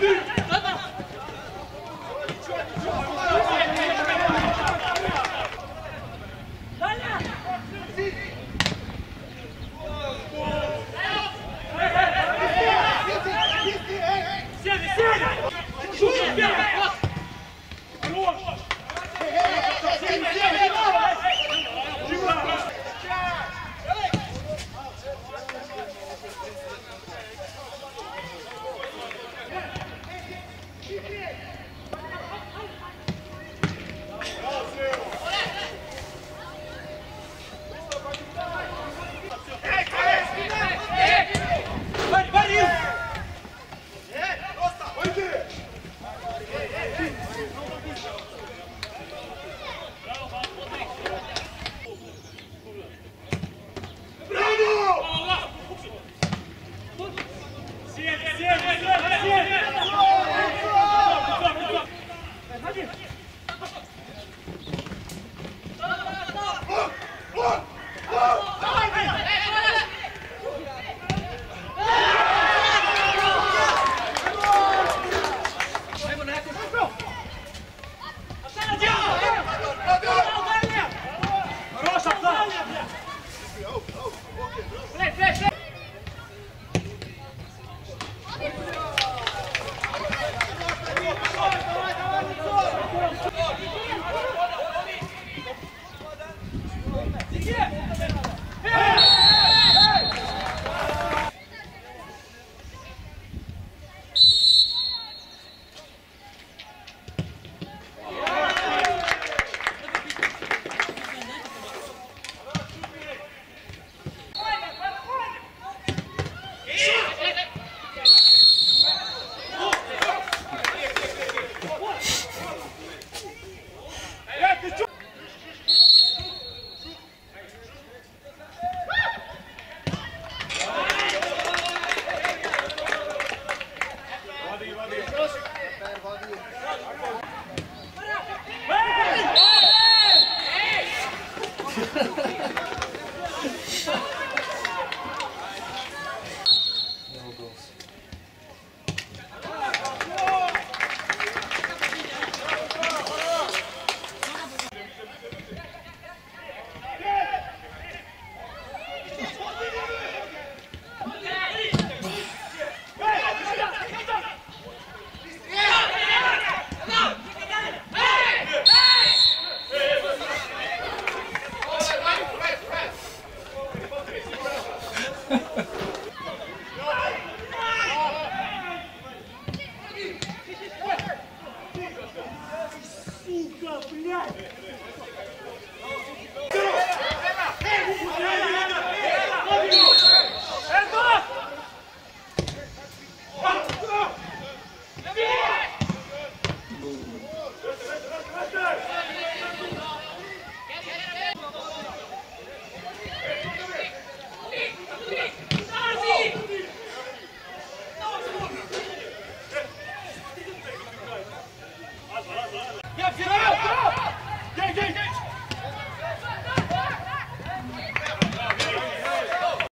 Yeah! Yeah. Yeah!